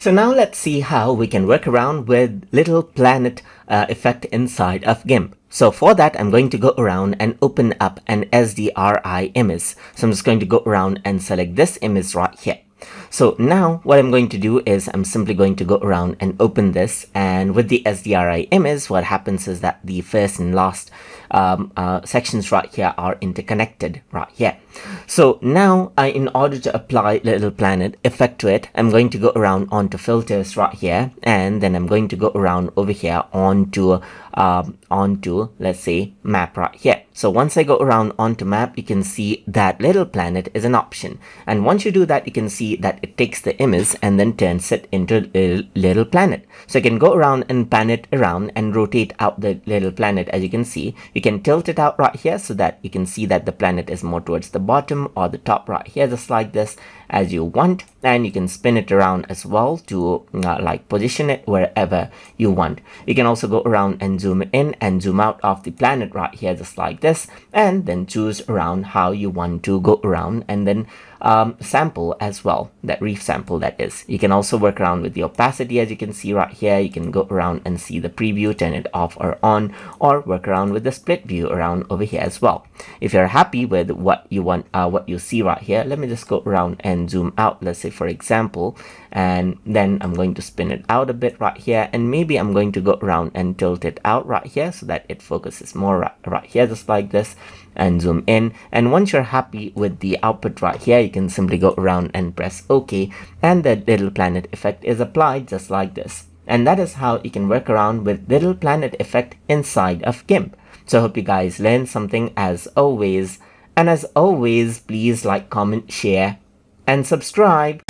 So now let's see how we can work around with little planet uh, effect inside of GIMP. So for that, I'm going to go around and open up an SDRI image. So I'm just going to go around and select this image right here. So now what I'm going to do is I'm simply going to go around and open this and with the SDRI image what happens is that the first and last um, uh, sections right here are interconnected right here. So now I, in order to apply little planet effect to it, I'm going to go around onto filters right here and then I'm going to go around over here onto um, onto let's say map right here. So once I go around onto map, you can see that little planet is an option. And once you do that, you can see that it takes the image and then turns it into a little planet. So you can go around and pan it around and rotate out the little planet as you can see. You can tilt it out right here so that you can see that the planet is more towards the bottom or the top right here just like this as you want and you can spin it around as well to uh, like position it wherever you want you can also go around and zoom in and zoom out of the planet right here just like this and then choose around how you want to go around and then um, sample as well, that resample that is. You can also work around with the opacity as you can see right here. You can go around and see the preview, turn it off or on, or work around with the split view around over here as well. If you're happy with what you want, uh, what you see right here, let me just go around and zoom out, let's say for example, and then I'm going to spin it out a bit right here, and maybe I'm going to go around and tilt it out right here so that it focuses more right, right here, just like this, and zoom in. And once you're happy with the output right here, you can simply go around and press OK and the little planet effect is applied just like this. And that is how you can work around with little planet effect inside of GIMP. So I hope you guys learned something as always. And as always, please like, comment, share, and subscribe.